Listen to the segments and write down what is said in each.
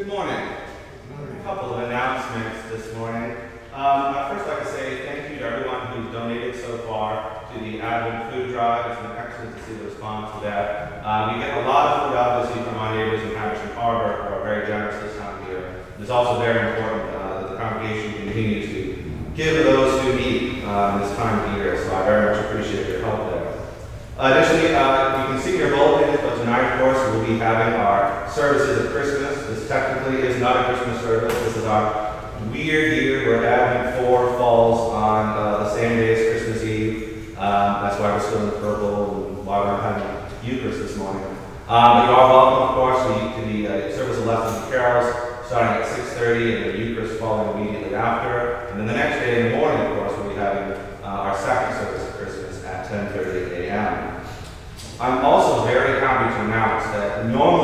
Good morning. A couple of announcements this morning. Um, I'd first like to say thank you to everyone who's donated so far to the Advent Food Drive. It's been excellent to see the response to that. Um, we get a lot of food, obviously, from our neighbors in Patterson Harbor who are very generous this time of year. It's also very important uh, that the congregation continue to give to those who need uh, this time of year, so I very much appreciate your help there. Additionally, uh, you can see your bulletins, but tonight, of course, we'll be having our services at Christmas. Technically is not a Christmas service. This is our weird year where Advent 4 falls on uh, the same day as Christmas Eve. Um, that's why we're still in the purple and why we're having Eucharist this morning. Um, but you are welcome, of course, to the, to the uh, service of lessons and carols starting at 6.30 and the Eucharist following immediately after. And then the next day in the morning, of course, we'll be having uh, our second service of Christmas at 10.30 a.m. I'm also very happy to announce that normally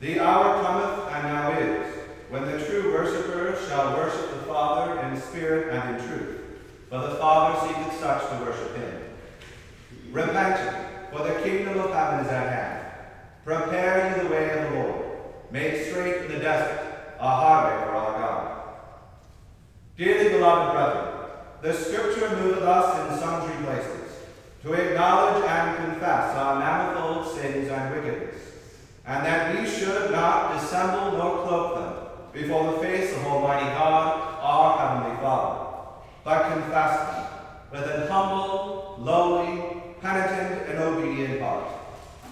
The hour cometh, and now is, when the true worshippers shall worship the Father in spirit and in truth, for the Father seeketh such to worship him. Repent, for the kingdom of heaven is at hand. Prepare ye the way of the Lord. Make straight in the desert a highway for our God. Dearly beloved brethren, the Scripture moveth us in sundry places to acknowledge and confess our manifold sins and wickedness, and that we should not dissemble nor cloak them before the face of Almighty God, our Heavenly Father, but confess them with an humble, lowly, penitent, and obedient heart,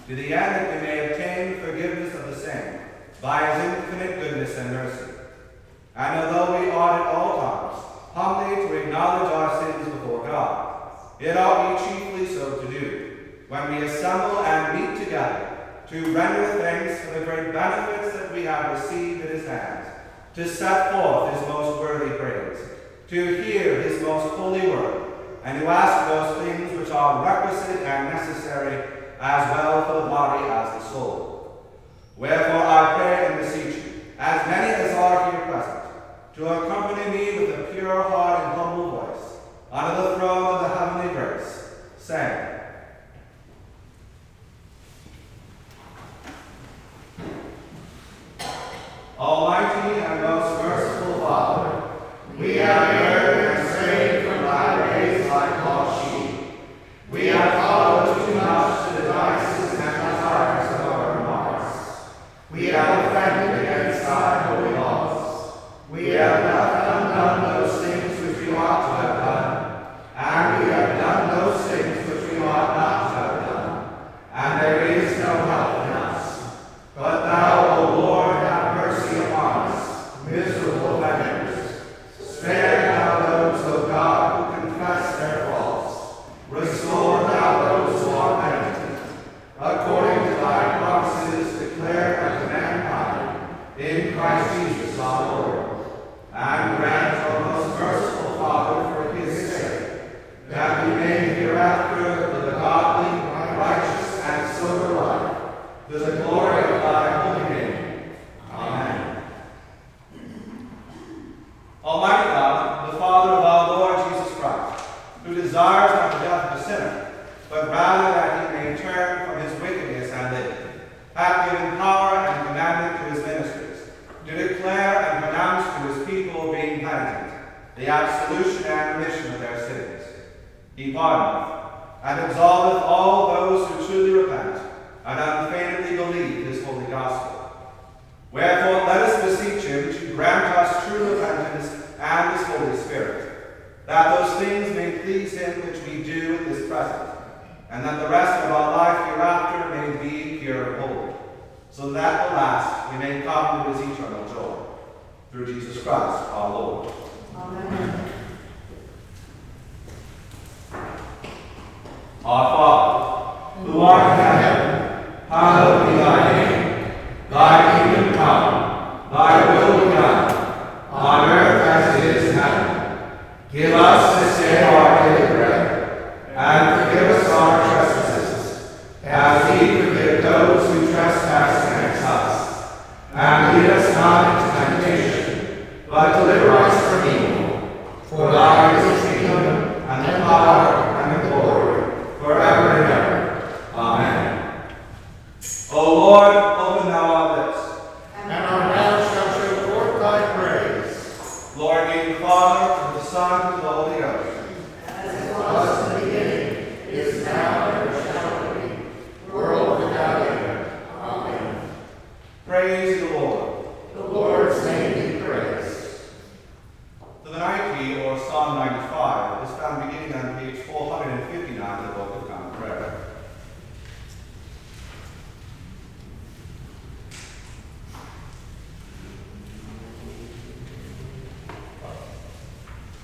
to the end that we may obtain forgiveness of the same by his infinite goodness and mercy. And although we ought at all times humbly to acknowledge our sins before God, it ought we chiefly so to do when we assemble and meet together to render thanks for the great benefits that we have received at his hands, to set forth his most worthy praise, to hear his most holy word, and to ask those things which are requisite and necessary as well for the body as the soul. Wherefore I pray and beseech you, as many as are here present, to accompany me with a pure heart and humble voice under the throne of the heavenly grace, saying, Almighty and most merciful Father, we have erred and strayed from thy ways like lost sheep. We have followed too much the devices and desires of our hearts. We have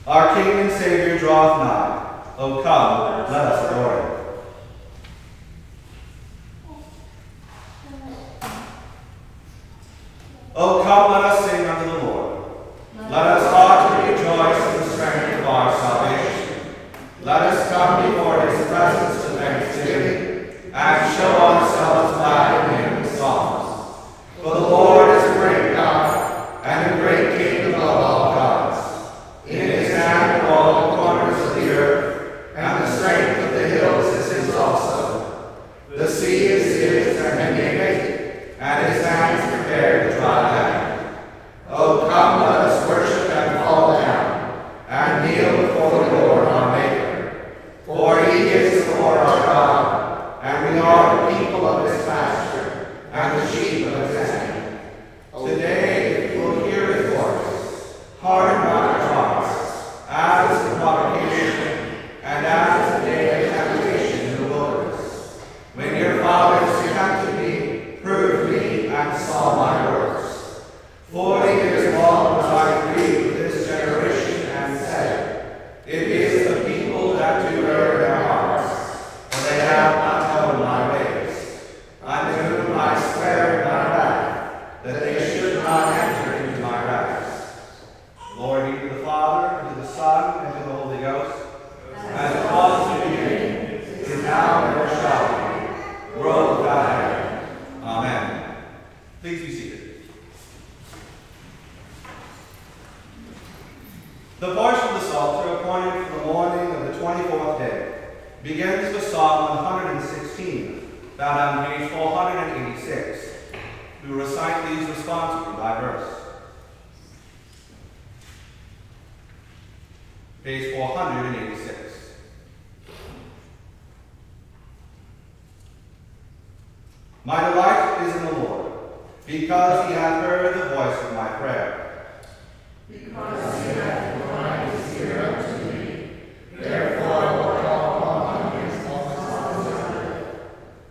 Our King and Savior draweth nigh. O come, let us adore him.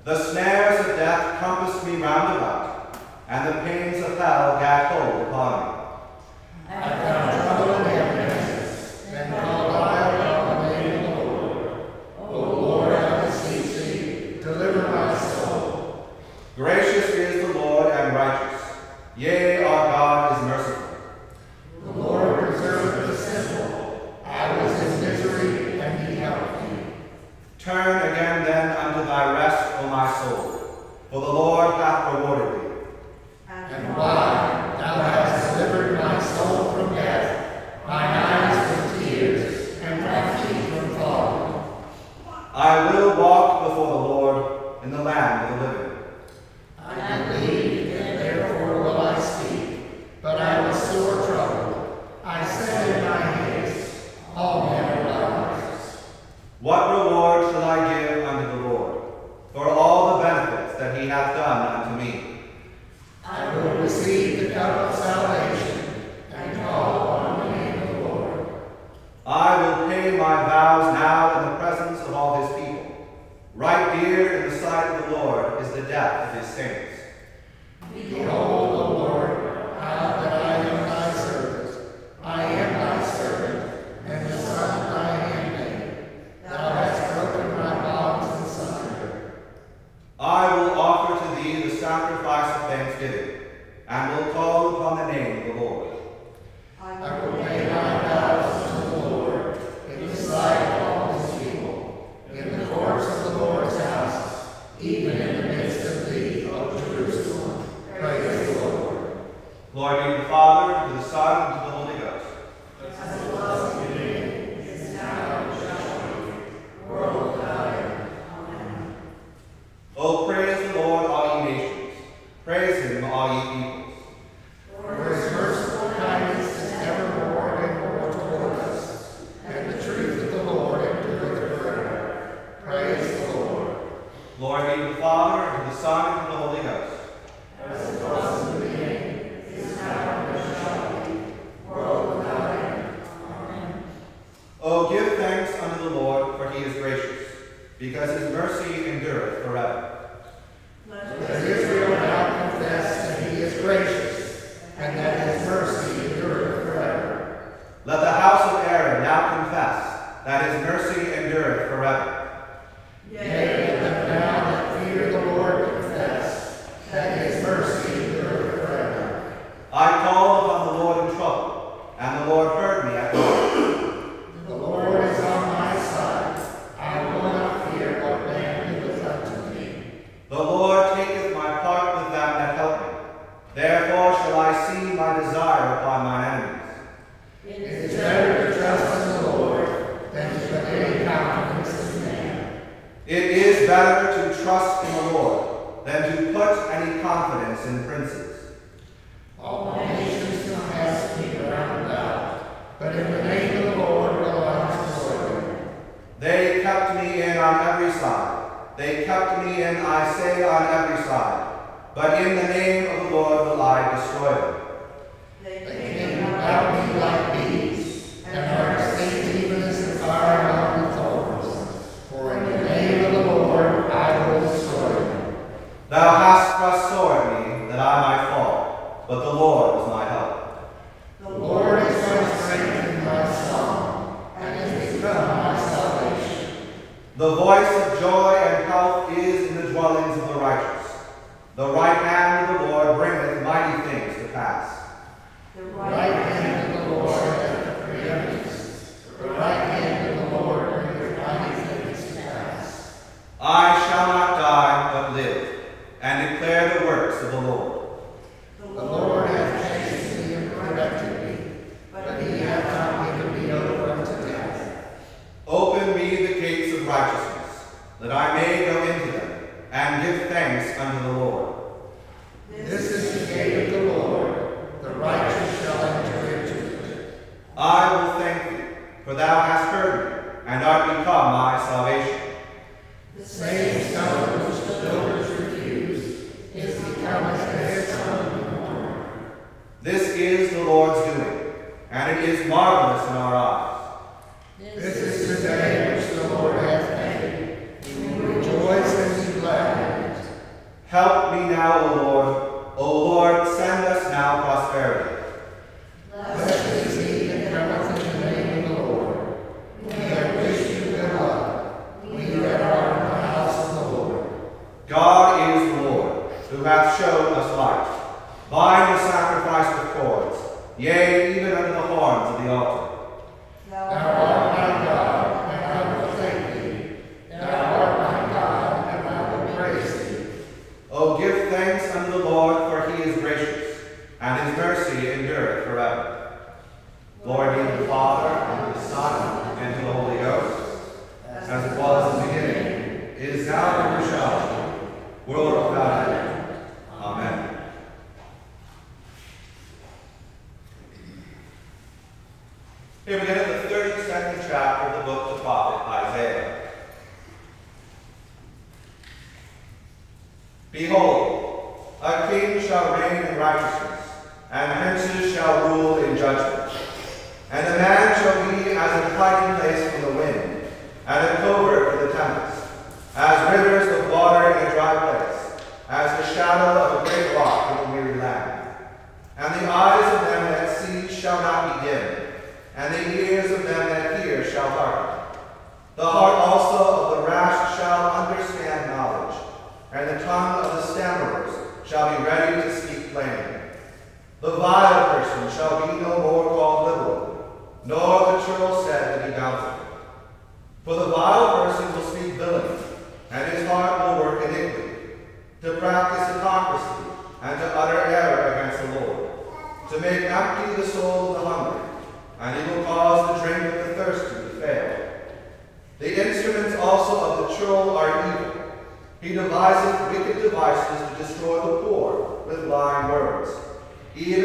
The snares of death compassed me round about, and the pains of hell gat hold upon me.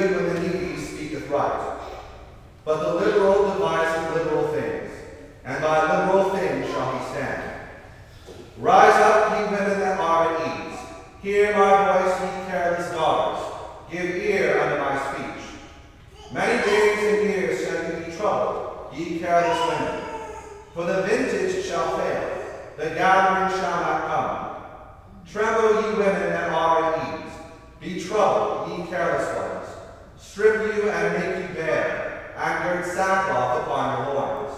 even when the needy speaketh right. But the liberal deviseth liberal things, and by liberal things shall he stand. Rise up, ye women that are at ease. Hear my voice, ye careless daughters. Give ear unto my speech. Many days and years shall ye be troubled, ye careless women. For the vintage shall fail, the gathering shall not come. Tremble, ye women that are at ease. Be troubled, ye careless ones strip you and make you bare, and gird sackcloth upon your loins.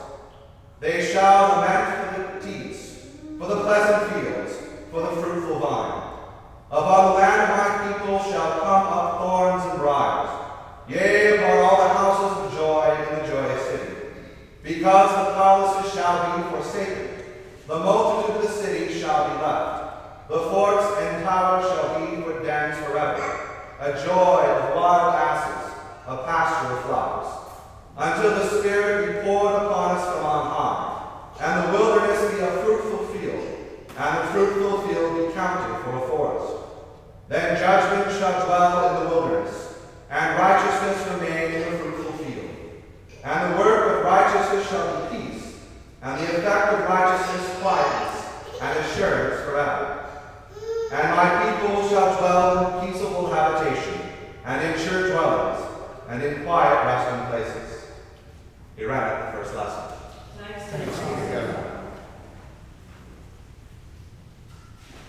They shall lament for the deeds, for the pleasant fields, for the fruitful vine. Upon the land of my people shall come up thorns and briars, yea, upon all the houses of joy in the joyous city. Because the palaces shall be forsaken, the multitude of the city shall be left. The forts and towers shall be for dens forever, a joy of wild a pasture of flowers, until the Spirit be poured upon us from on high, and the wilderness be a fruitful field, and the fruitful field be counted for a forest. Then judgment shall dwell in the wilderness, and righteousness remain in the fruitful field. And the work of righteousness shall be peace, and the effect of righteousness quietness, and assurance forever. And my people shall dwell in peaceable habitation, and in sure dwellings, and in quiet resting places. He ran at the first lesson. Nice.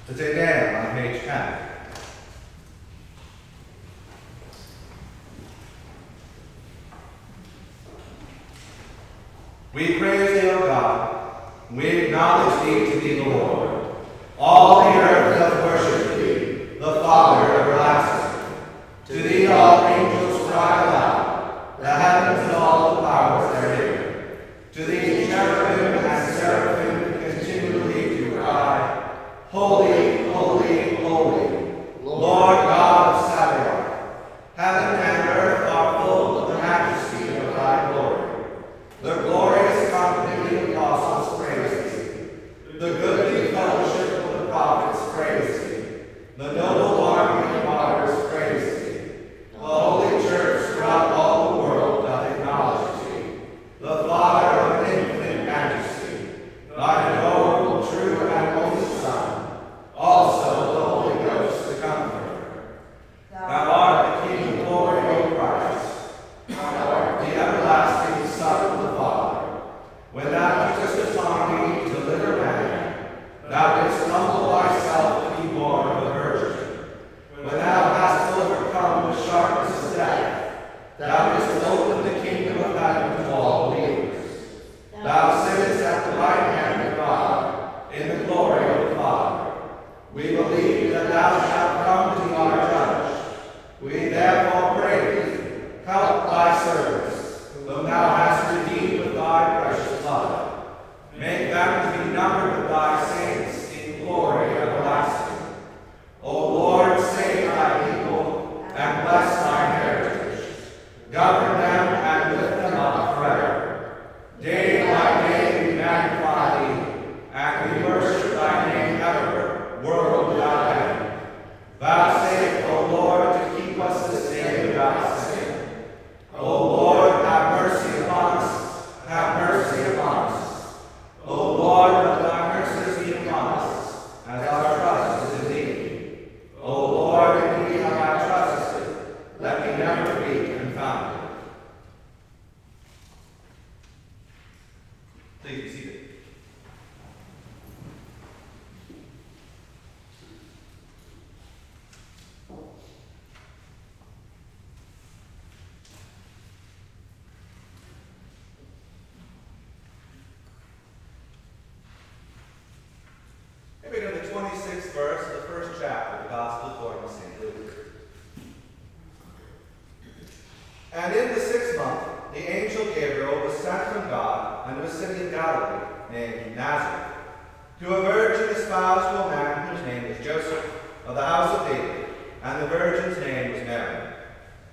Te Deum on page 10. We praise thee, O God. We acknowledge thee to be the Lord. All the earth doth worship thee, the Father everlasting. To thee all angels the heavens and all the powers are. To the cherubim and seraphim continually Holy, holy, holy, Lord God of Sabaoth. Heaven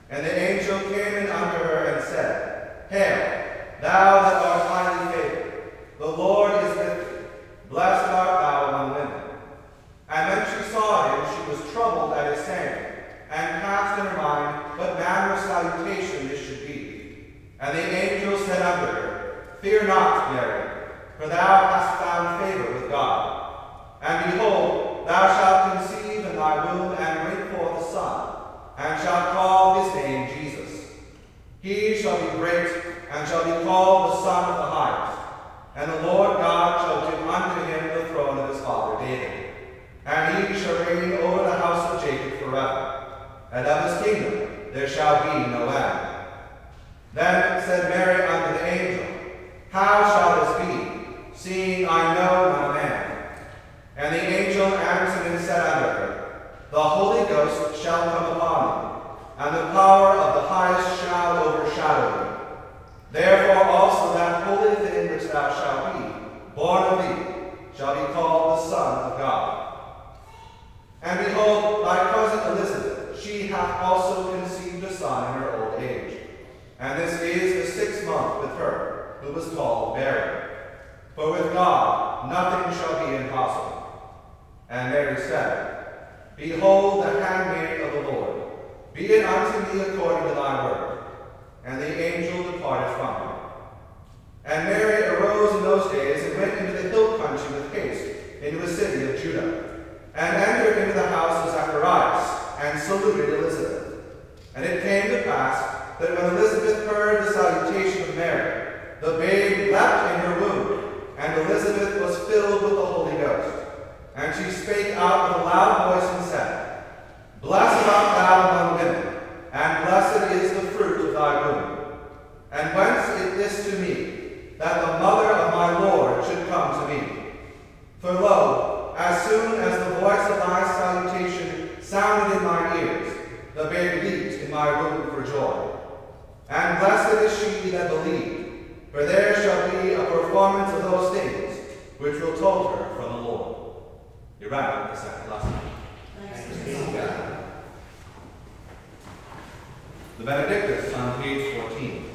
And the angel came in unto her and said, Hail, performance of those things which were told her from the Lord. You're the second lesson. The Benedictus on page 14.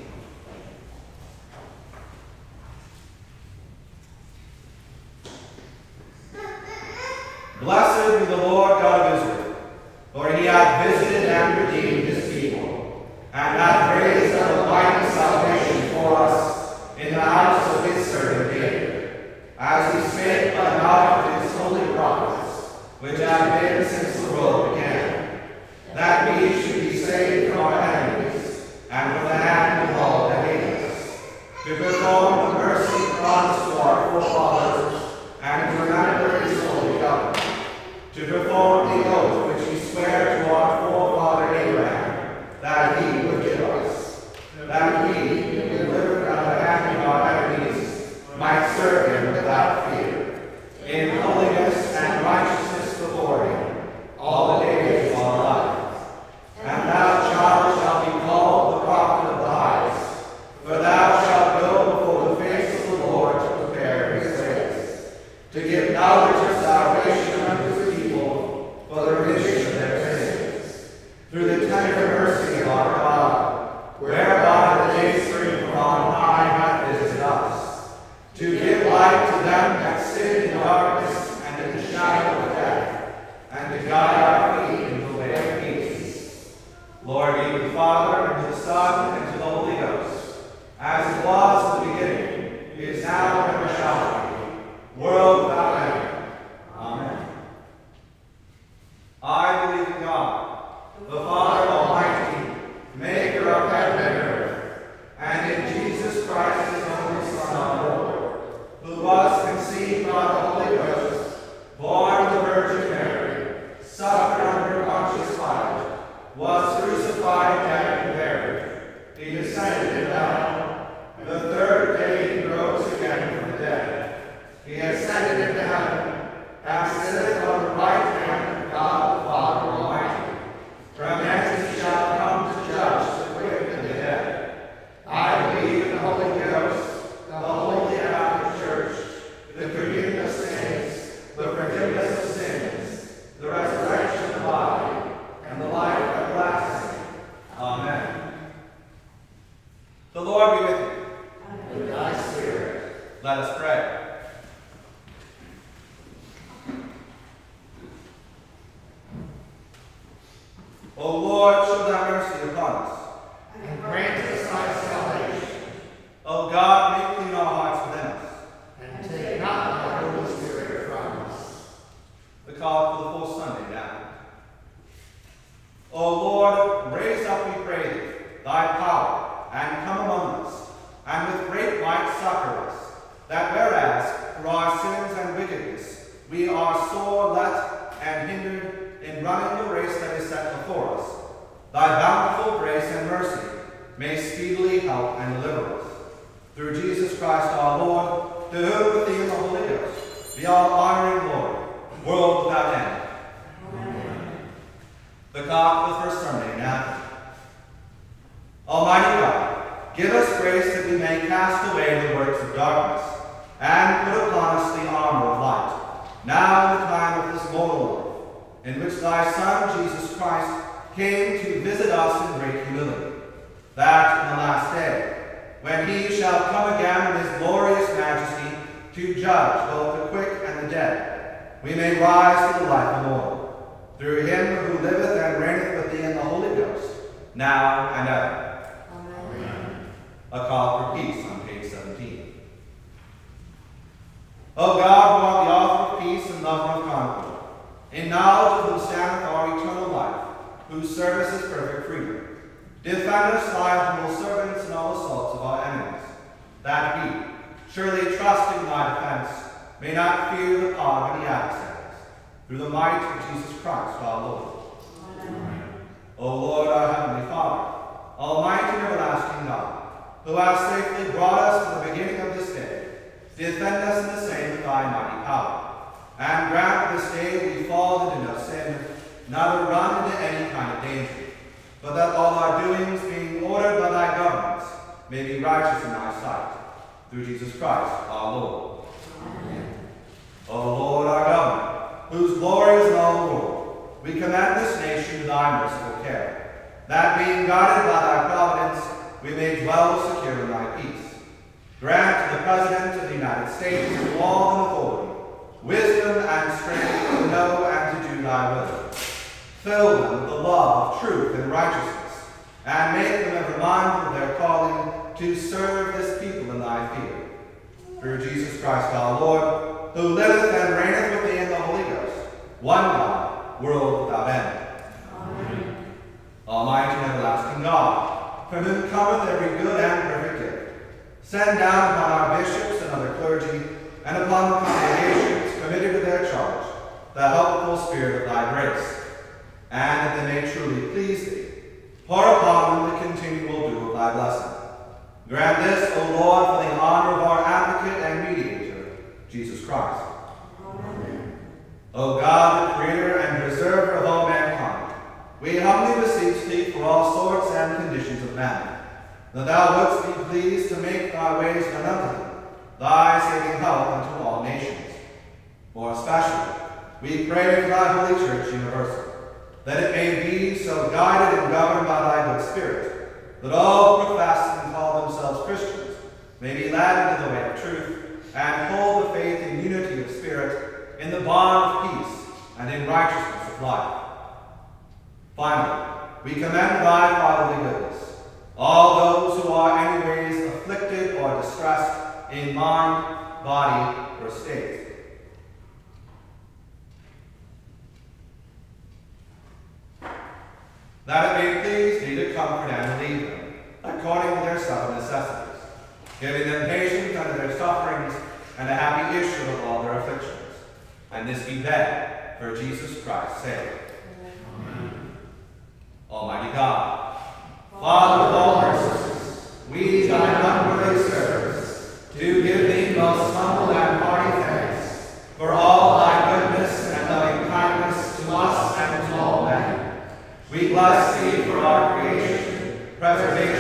Brought us to the beginning of this day, defend us in the same with thy mighty power, and grant this day we fall into no sin, neither run into any kind of danger, but that all our doings, being ordered by thy governments, may be righteous in thy sight, through Jesus Christ our Lord. Amen. O Lord our governor, whose glory is in all the world, we commend this nation to thy merciful care, that being guided by thy providence, we may dwell secure in thy peace. Grant to the President of the United States, all in authority, wisdom and strength to know and to do thy will. Fill them with the love of truth and righteousness, and make them ever mindful of their calling to serve this people in thy fear. Through Jesus Christ our Lord, who liveth and reigneth with thee in the Holy Ghost, one God, world without end. Amen. Almighty and everlasting God, from whom cometh every good and perfect gift, send down upon our bishops and other clergy, and upon the congregations committed to their charge, the helpful spirit of thy grace, and that they may truly please thee, pour upon them the continual dew of thy blessing. Grant this, O Lord, for the honor of our advocate and mediator, Jesus Christ. Amen. O God, the creator and preserver of all mankind, we humbly beseech thee for all sorts and conditions of man, that thou wouldst be pleased to make thy ways known unto them, thy saving help unto all nations. More especially, we pray for thy holy church universal, that it may be so guided and governed by thy good spirit, that all who profess and call themselves Christians may be led into the way of truth, and hold the faith in unity of spirit, in the bond of peace, and in righteousness of life. Finally, we commend thy fatherly goodness, all those who are anyways afflicted or distressed in mind, body, or state. That it may please thee to comfort and relieve them, according to their several necessities, giving them patience under their sufferings and a happy issue of all their afflictions. And this be then, for Jesus Christ's sake. Almighty God, Father of all mercies, we, thy unworthy servants, do give thee most humble and hearty thanks for all thy goodness and loving kindness to us and to all men. We bless thee for our creation, preservation,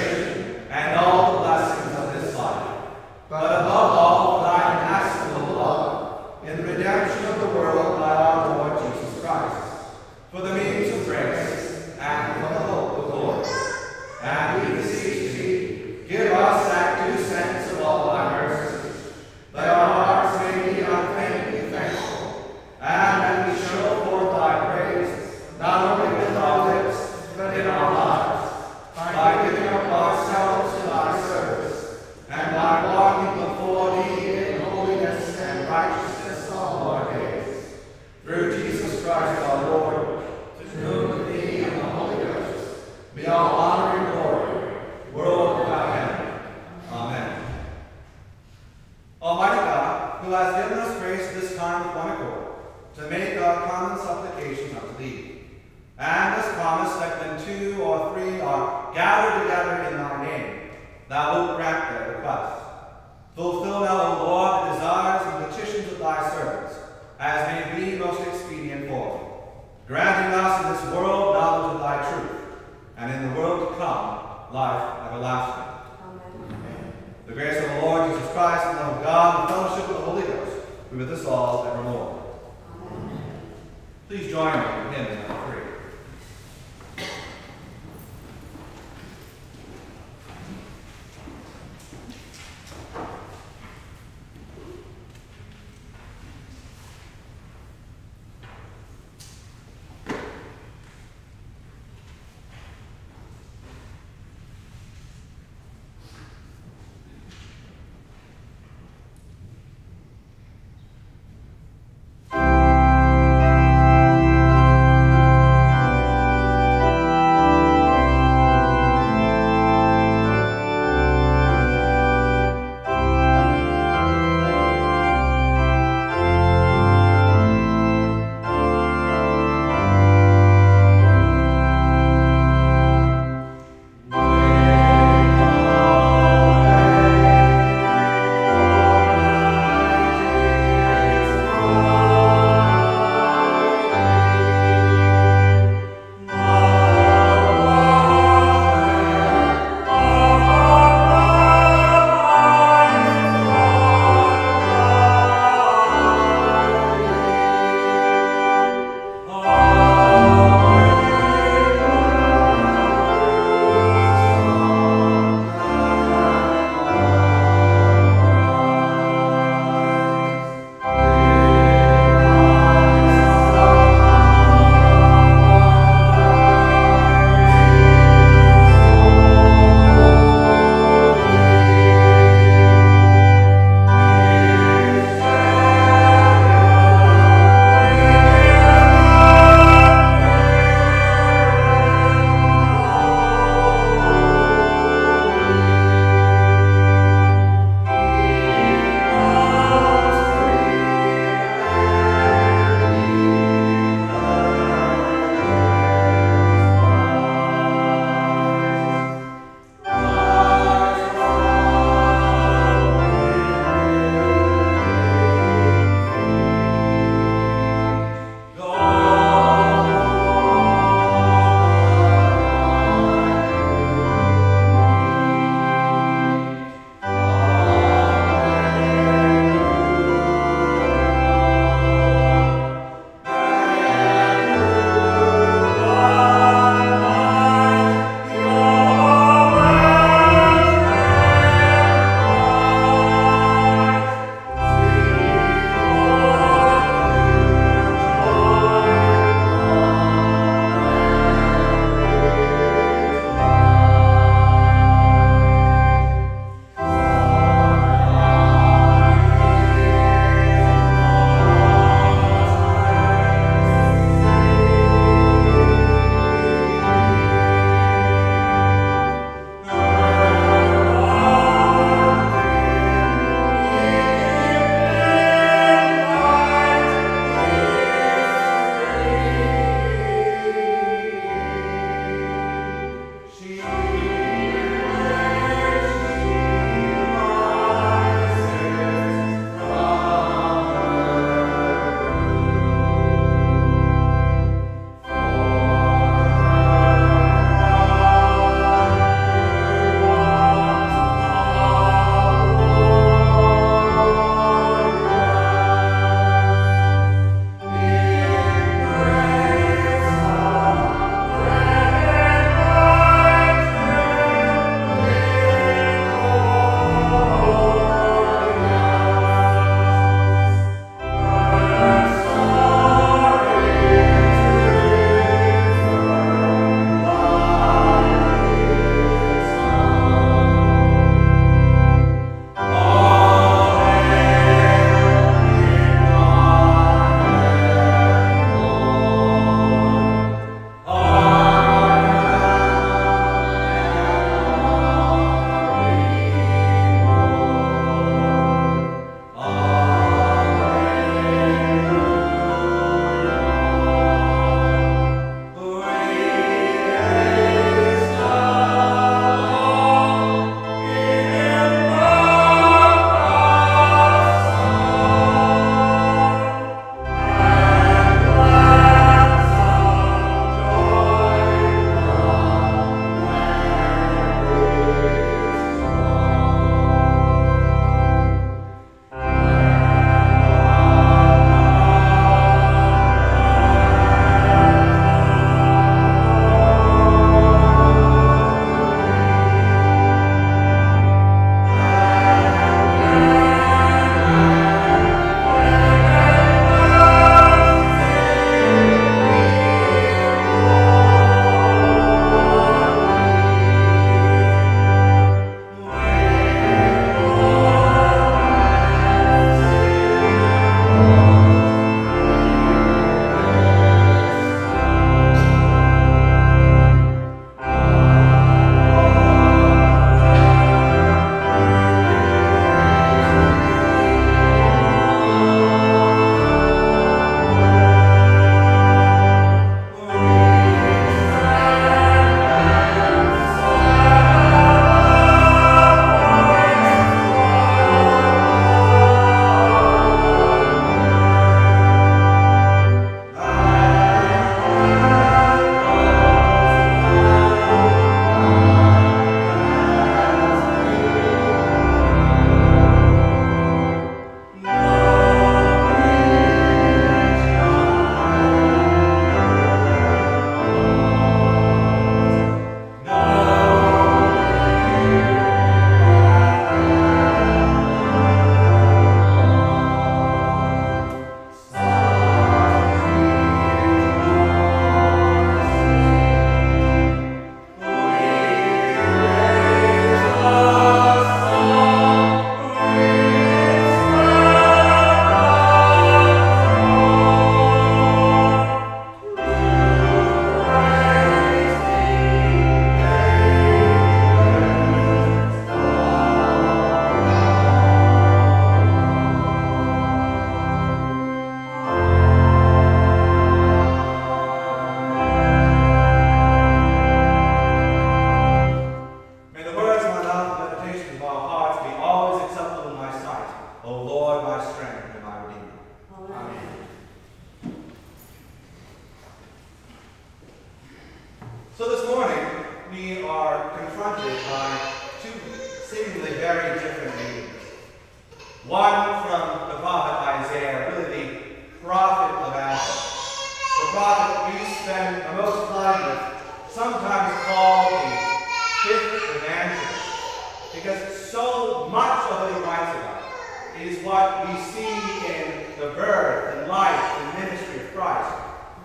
birth and life and ministry of Christ,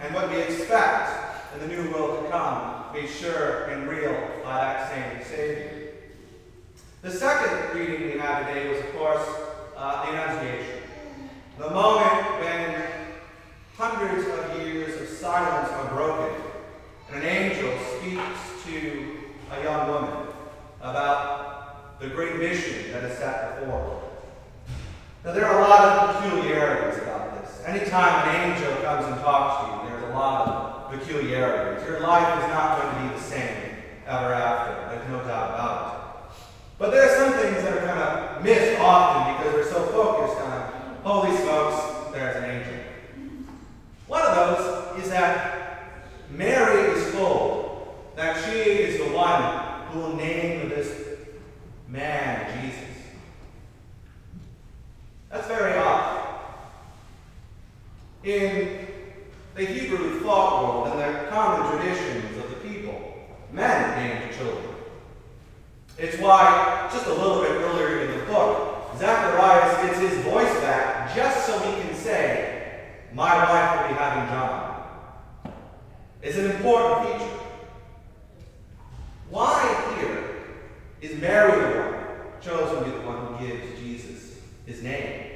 and what we expect in the new world to come, be sure and real by that same Savior. The second reading we have today was, of course, uh, the Annunciation. The moment when hundreds of years of silence are broken and an angel speaks to a young woman about the great mission that is set before her. Now, there are a lot of peculiarities about this. Anytime an angel comes and talks to you, there's a lot of peculiarities. Your life is not going to be the same ever after. There's no doubt about it. But there are some things that are kind of missed often because we're so focused on, holy smokes, there's an angel. One of those is that Mary is told that she is the one who will name this man Jesus. That's very odd. In the Hebrew thought world and the common traditions of the people, men named children. It's why, just a little bit earlier in the book, Zacharias gets his voice back just so he can say, My wife will be having John. It's an important feature. Why here is Mary the one chosen to be the one who gives Jesus his name?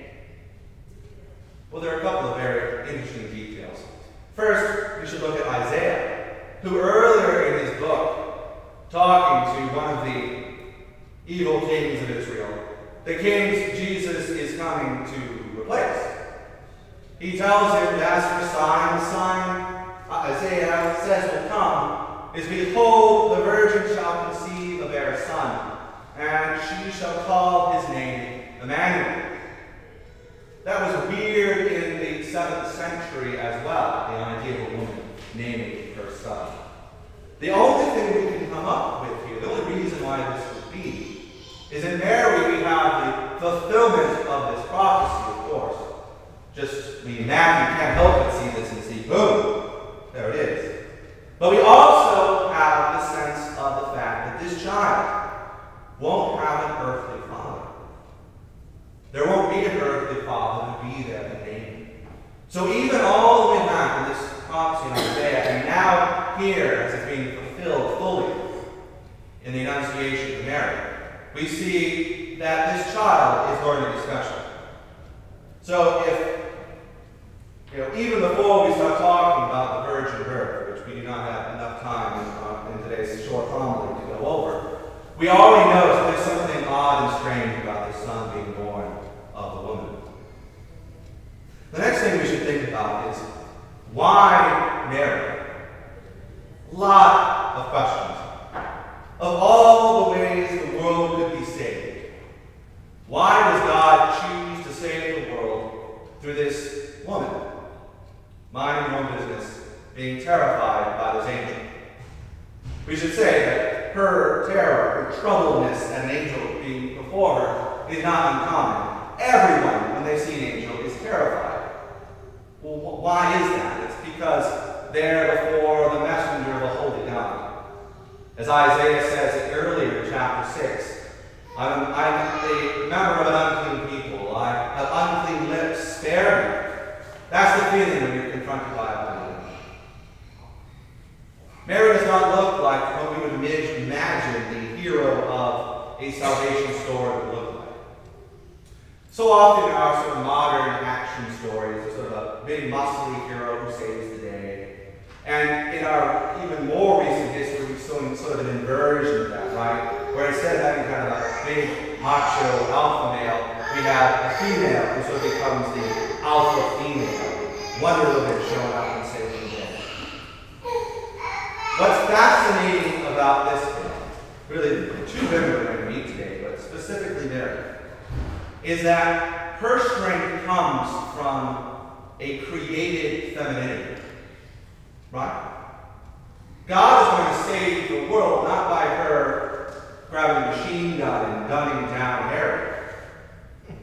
Well, there are a couple of very interesting details. First, we should look at Isaiah, who earlier in his book, talking to one of the evil kings of Israel, the kings Jesus is coming to replace. He tells him to ask for a sign. The sign Isaiah says will come is Behold, the virgin shall conceive and bear a son, and she shall call his name Emmanuel. That was weird in the 7th century as well, the idea of a woman naming her son. The only thing we can come up with here, the only reason why this would be, is in Mary we have the fulfillment of this prophecy, of course. Just, I mean, Matthew can't help but see this and see, boom, there it is. But we also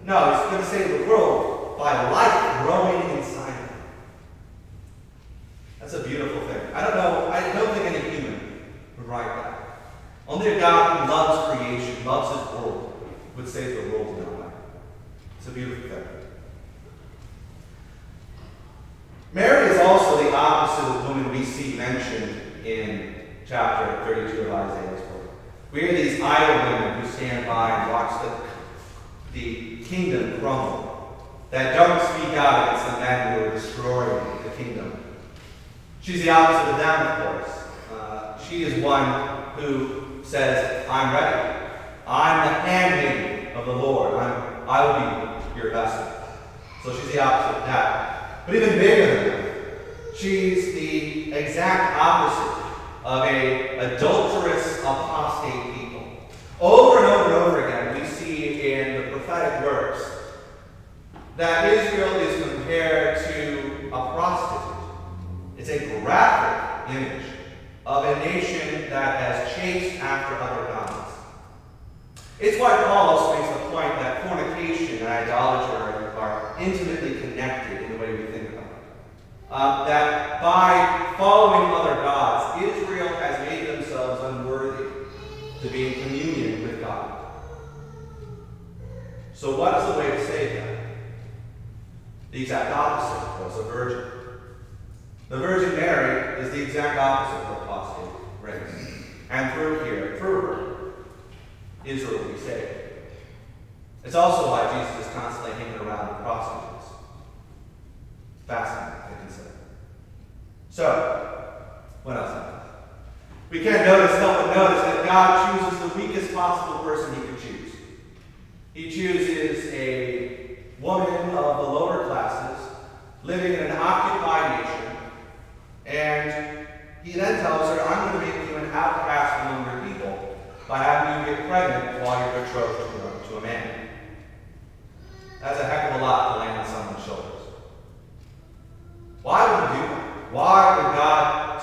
No, it's going to save the world by life growing inside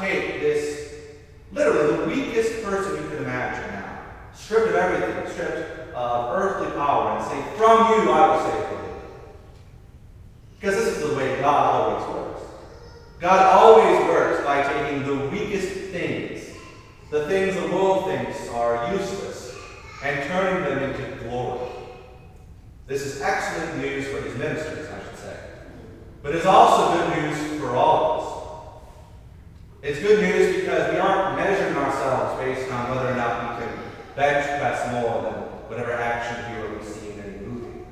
take this, literally the weakest person you can imagine now, stripped of everything, stripped of earthly power, and say, From you I will save world? Because this is the way God always works. God always works by taking the weakest things, the things the world thinks are useless, and turning them into glory. This is excellent news for his ministers, I should say. But it's also good news for all. It's good news because we aren't measuring ourselves based on whether or not we can bench press more than whatever action hero we see in any movie.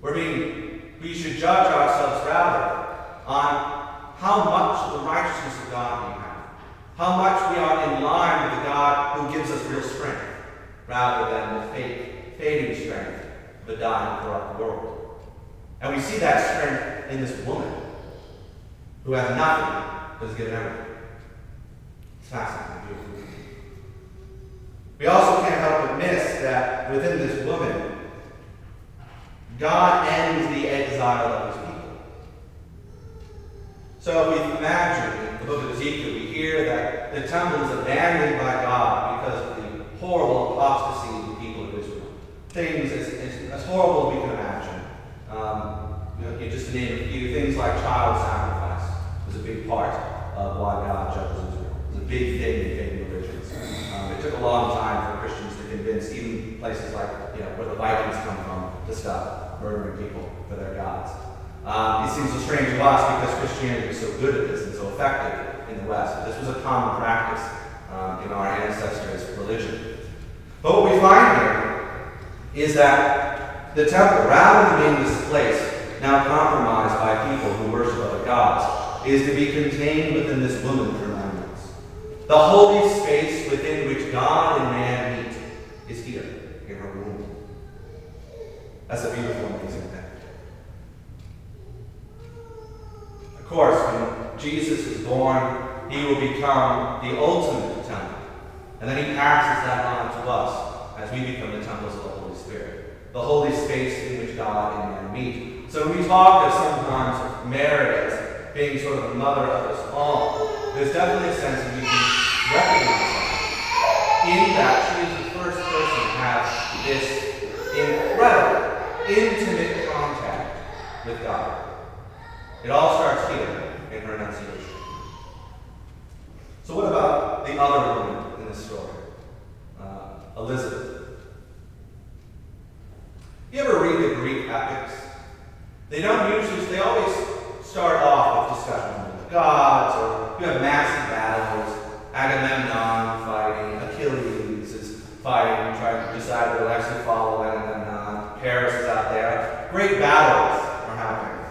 We're being, we should judge ourselves rather on how much of the righteousness of God we have, how much we are in line with the God who gives us real strength, rather than the fake, fading strength of a dying, corrupt world. And we see that strength in this woman who has nothing but is given everything. Beautiful. We also can't help but miss that within this woman, God ends the exile of his people. So if we imagine in the book of Ezekiel, we hear that the temple is abandoned by God because of the horrible apostasy of the people of Israel. Things as, as, as horrible as we can imagine. Um, you know, just to name a few, things like child sacrifice was a big part of why God judges. It was a big thing in pagan religions. Um, it took a long time for Christians to convince even places like you know where the Vikings come from to stop murdering people for their gods. Um, it seems so strange to us because Christianity was so good at this and so effective in the West. But this was a common practice um, in our ancestors' religion. But what we find here is that the temple, rather than being this place now compromised by people who worship other gods, is to be contained within this woman. The holy space within which God and man meet is here, in her womb. That's a beautiful amazing thing. Of course, when Jesus is born, he will become the ultimate temple. And then he passes that on to us as we become the temples of the Holy Spirit. The holy space in which God and man meet. So we talk of sometimes Mary as being sort of the mother of us all, there's definitely a sense that we can recognize that. In that she is the first person to have this incredible, intimate contact with God. It all starts here in her Annunciation. So, what about the other woman in this story? Uh, Elizabeth. You ever read the Greek epics? They don't usually, they always start off with discussions of gods, or you have massive battles, Agamemnon fighting, Achilles is fighting, trying to decide whether to actually follow Agamemnon, Paris is out there. Great battles are happening.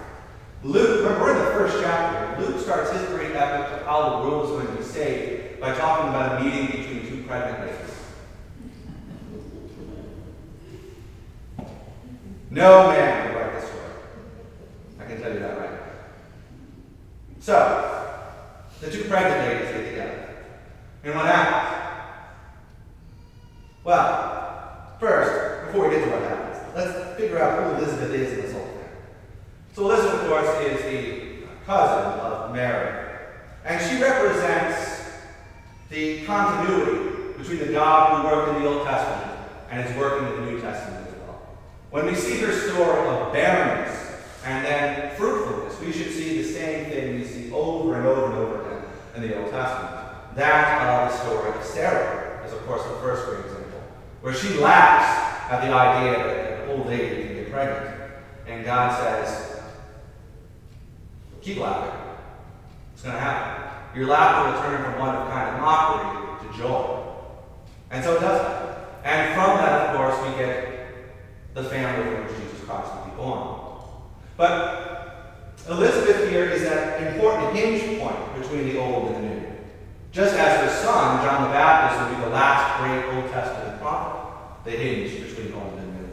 Luke, remember we're in the first chapter. Luke starts his great epic of how the world is going to be saved by talking about a meeting between two pregnant ladies. No man would write this story. I can tell you that right now. So, the two pregnant ladies get together. And what happens? Well, first, before we get to what happens, let's figure out who Elizabeth is in this whole thing. So Elizabeth, of course, is the uh, cousin of Mary. And she represents the continuity between the God who worked in the Old Testament and is working in the New Testament as well. When we see her story of barrenness and then fruitfulness, we should see the same thing we see over and over and over in the Old Testament. That of the story of Sarah is, of course, the first great example, where she laughs at the idea that an old lady can get pregnant. And God says, keep laughing. It's going to happen. Your laughter will turn from one of kind of mockery to joy. And so it does. And from that, of course, we get the family from which Jesus Christ will be born. But Elizabeth here is that important hinge point between the old and the new. Just as her son, John the Baptist, will be the last great Old Testament prophet, the hinge between old and new.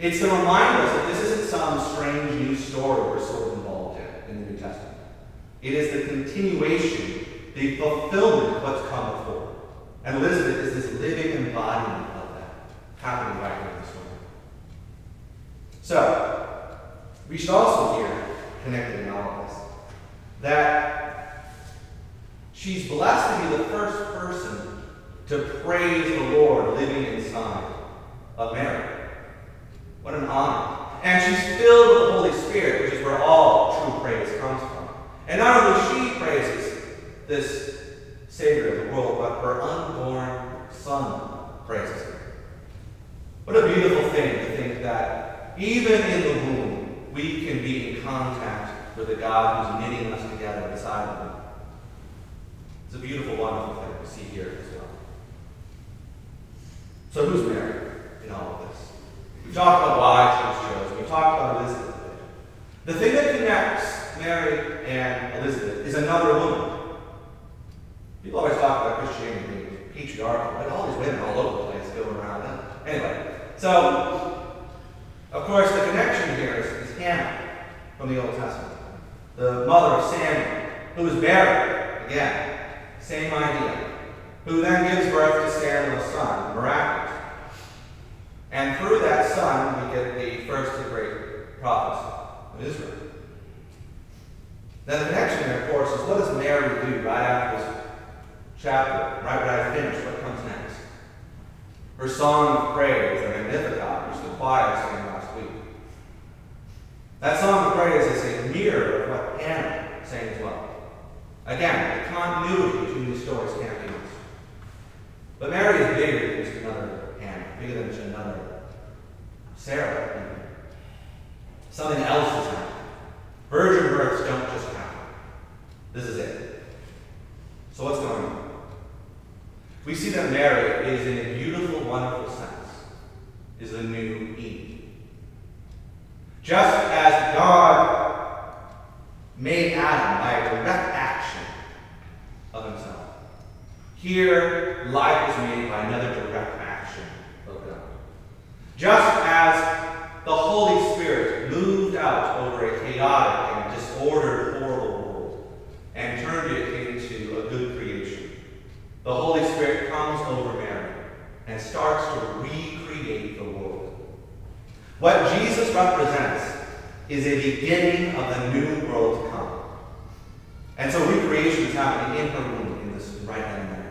It's to remind us that this isn't some strange new story we're sort of involved in in the New Testament. It is the continuation, the fulfillment of what's come before. And Elizabeth is this living embodiment of that, happening right here in the story. So, we should also connected in all of this, that she's blessed to be the first person to praise the Lord living inside of Mary. What an honor. And she's filled with the Holy Spirit, which is where all true praise comes from. And not only she praises this Savior of the world, but her unborn Son praises him. What a beautiful thing to think that even in the womb, we can be in contact with a God who's knitting us together inside of him. It's a beautiful, wonderful thing to see here as well. So who's Mary in all of this? We talked about why she was chosen. We talked about Elizabeth. The thing that connects Mary and Elizabeth is another woman. People always talk about Christianity being patriarchal, but all these women all over the place going around. Anyway, so of course the connection here is Hannah from the Old Testament, the mother of Samuel, who was barren again, same idea, who then gives birth to Samuel's son, miraculous. And through that son, we get the first of great prophets of Israel. Then the connection there, of course, is what does Mary do right after this chapter, right when I finish? What comes next? Her song of praise, the Magnificat, which the choir week. That song of praise is a mirror of what Hannah sang as well. Again, the continuity between these stories can't be missed. But Mary is bigger than just another Hannah, bigger than just another Sarah. Something else is happening. Virgin births don't just happen. This is it. So what's going on? We see that Mary is, in a beautiful, wonderful sense, is the new Eve. Just as God made Adam by a direct action of himself, here life is made by another direct action of God. Just is a beginning of the new world to come. And so recreation is happening in her womb in this right now.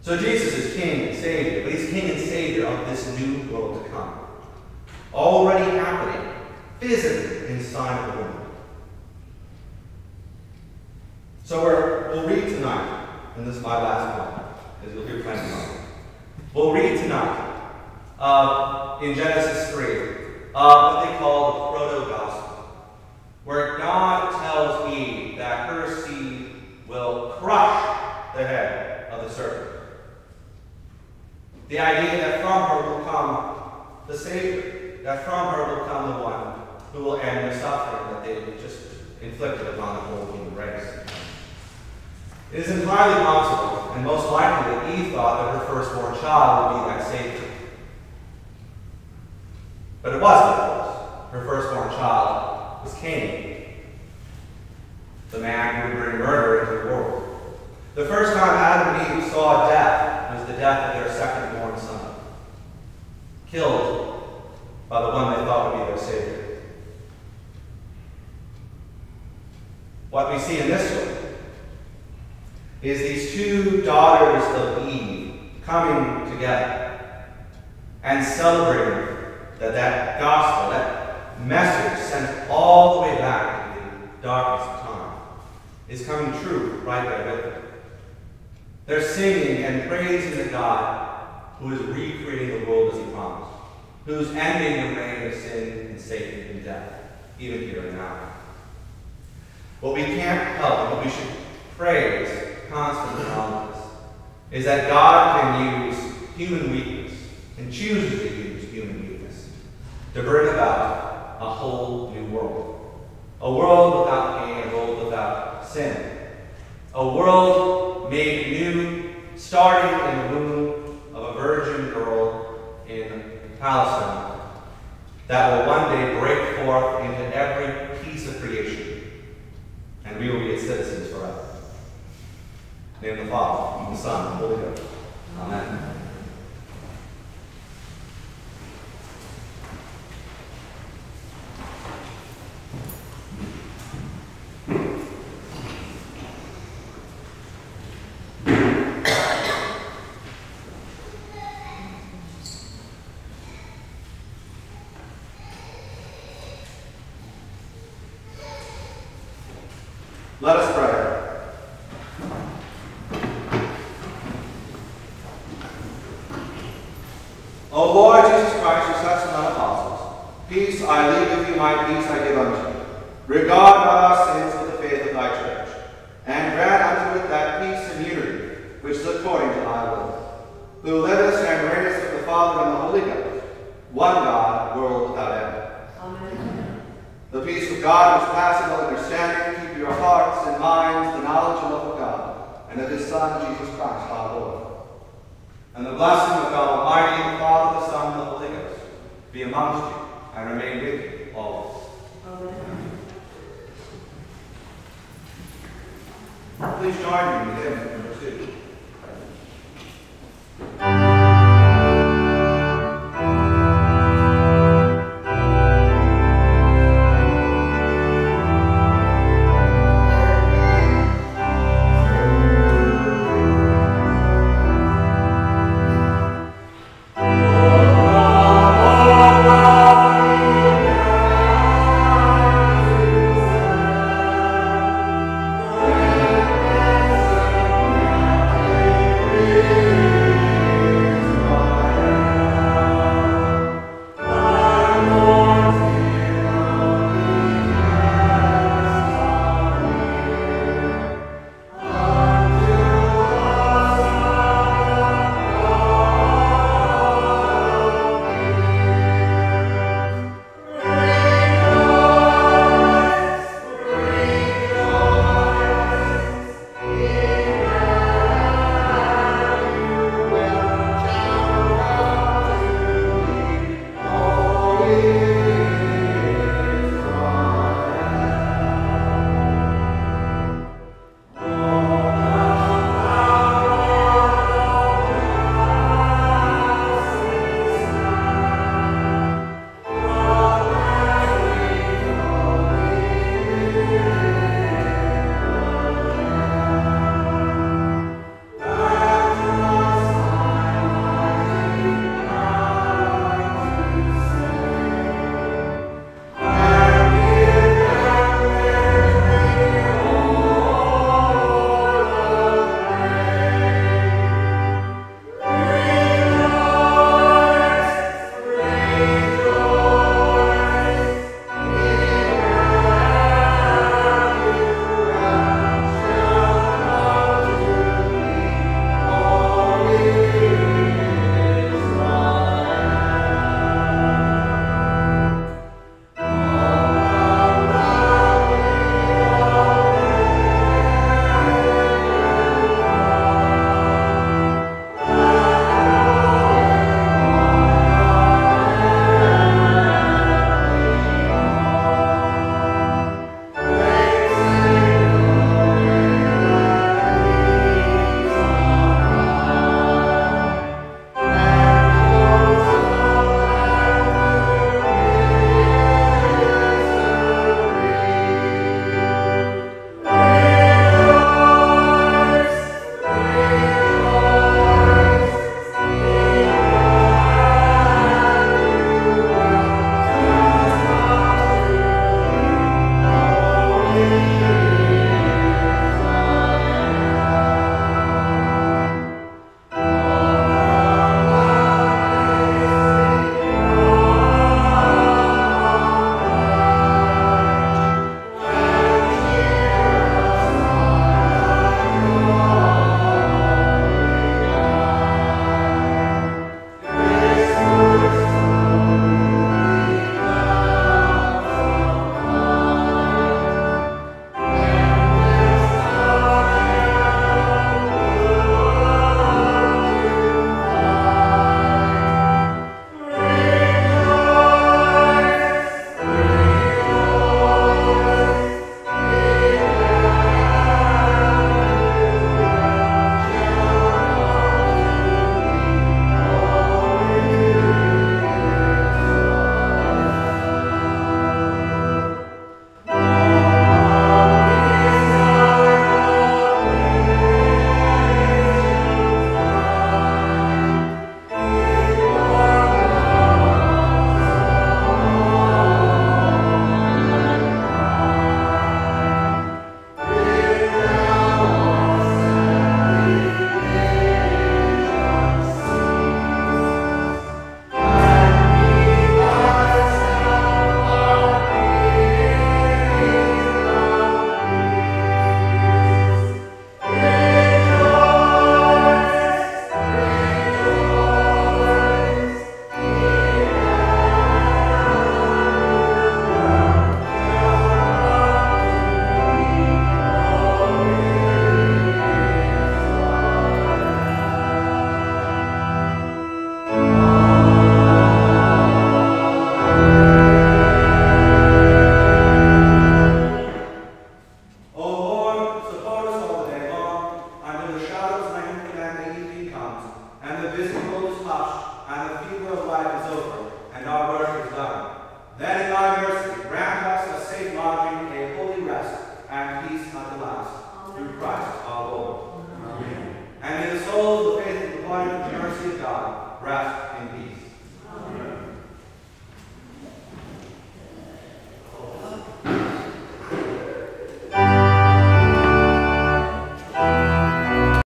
So Jesus is King and Savior, but He's King and Savior of this new world to come. Already happening physically inside world without pain, a world without sin. A world made new, starting in the womb of a virgin girl in Palestine that will one day break forth into every piece of creation, and we will be its citizens forever. In the Father, and the Son, and the Holy Ghost. Amen.